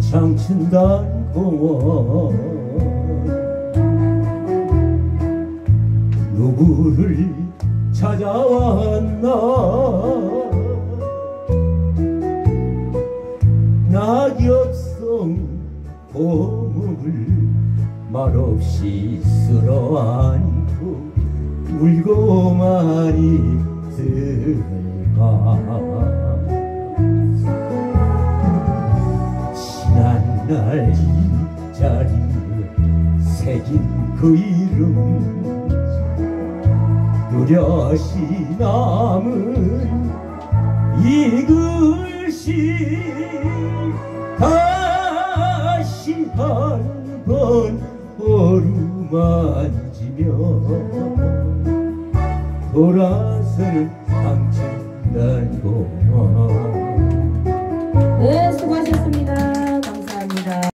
장춘단 공원 누구를 찾아왔나? 낙엽성 봄을 말없이 쓸어안고 울고만 이 날이 자리에 새긴 그 이름 누려시 남은 이 글씨 다시 한번 어루만지며 돌아서는 당춘 날고 네, 수고하셨습니다.